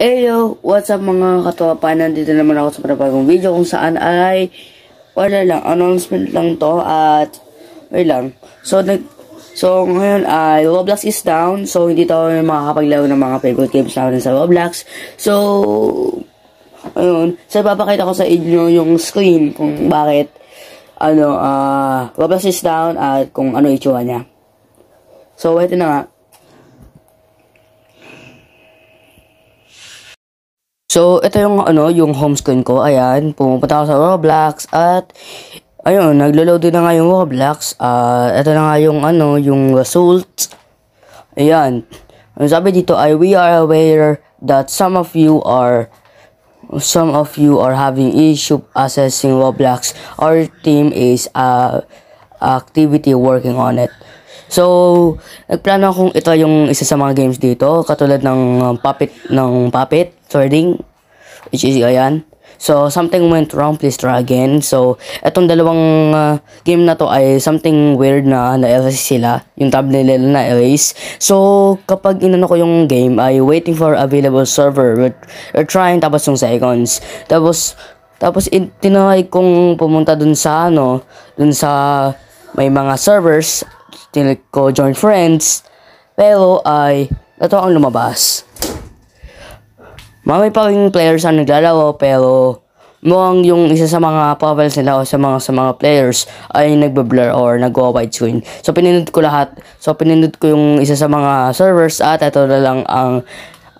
Eyo, what's up mga katopa? Nandito naman ako sa panabagong video kung saan ay wala lang, announcement lang to at wait lang. So, nag, so ngayon ay Roblox is down so hindi tayo makakapaglaro ng mga favorite games natin sa Roblox. So, ayun. So, papakita ko sa inyo yung screen kung bakit ano, uh, Roblox is down at kung ano itsura niya. So, ito na nga. So, ito yung ano, yung home screen ko. Ayan, pumunta ako sa Roblox at ayun, naglo-load na nga yung Roblox. Uh, ito na nga yung ano, yung results. Ayan. Ang sabi dito ay we are aware that some of you are some of you are having issue accessing Roblox. Our team is uh, activity working on it. So, nagplano akong ito yung isa sa mga games dito, katulad ng um, puppet, ng puppet, sorting, which is ayan. So, something went wrong, please try again. So, etong dalawang uh, game na to ay something weird na na-erase sila. Yung tab nila na-erase. So, kapag inano ko yung game, ay waiting for available server. We're, trying tapos yung seconds. Tapos, tapos tinry kong pumunta dun sa ano, dun sa may mga servers Tinlik ko join friends. Pero ay, ito ang lumabas. Mami pa rin players ang naglalaro pero mukhang yung isa sa mga profiles nila o sa mga sa mga players ay nagbe-blur or nagwa-wide screen. So pinindot ko lahat. So pinindot ko yung isa sa mga servers at ito na lang ang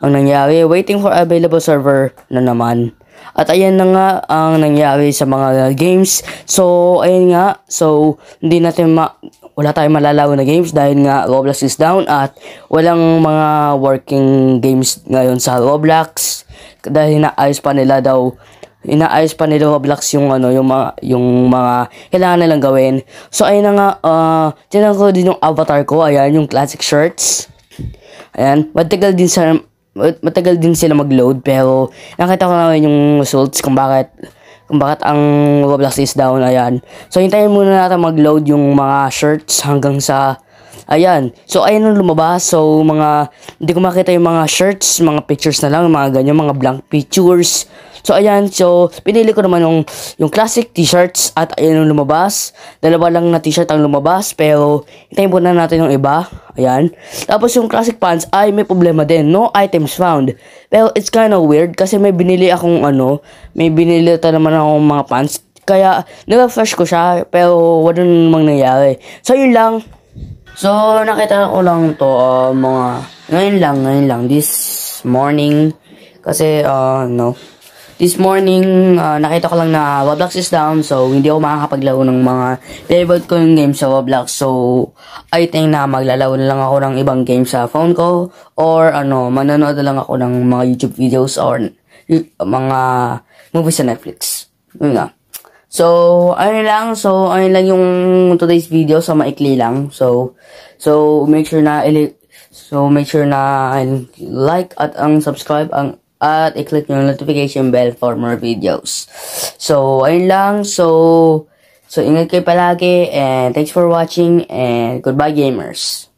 ang nangyari. Waiting for available server na naman. At ayan na nga ang nangyari sa mga games. So, ayan nga. So, hindi natin ma wala tayong malalaro na games dahil nga Roblox is down at walang mga working games ngayon sa Roblox dahil inaayos pa nila daw inaayos pa nila Roblox yung ano yung mga yung mga kailangan nilang gawin. So ayun na nga uh, tinan ko din yung avatar ko, ayan yung classic shirts. Ayan, matagal din sa matagal din sila mag-load pero nakita ko naman yung results kung bakit kung bakit ang Roblox is down, ayan. So, hintayin muna natin mag-load yung mga shirts hanggang sa, ayan. So, ayan ang lumabas. So, mga, hindi ko makita yung mga shirts, mga pictures na lang, mga ganyan, mga blank pictures. So, ayan. So, pinili ko naman yung, yung classic t-shirts at ayan yung lumabas. Dalawa lang na t-shirt ang lumabas. Pero, hintayin muna natin yung iba. Ayan. Tapos, yung classic pants ay may problema din. No items found. Pero, it's kind of weird kasi may binili akong ano, may binili ta naman akong mga pants. Kaya, nirefresh ko siya. Pero, wala namang nangyari. So, yun lang. So, nakita ko lang to, uh, mga, ngayon lang, ngayon lang, this morning, kasi, uh, no, This morning, uh, nakita ko lang na Roblox is down, so hindi ako makakapaglaro ng mga favorite ko yung games sa Roblox. So, I think na maglalaro na lang ako ng ibang games sa phone ko, or ano, manonood na lang ako ng mga YouTube videos or mga movies sa Netflix. Yun nga. So, ayun lang. So, ayun lang yung today's video. So, maikli lang. So, so, make sure na, so, make sure na like at ang subscribe ang at i-click yung notification bell for more videos. So, ayun lang. So, so ingat kayo palagi and thanks for watching and goodbye gamers.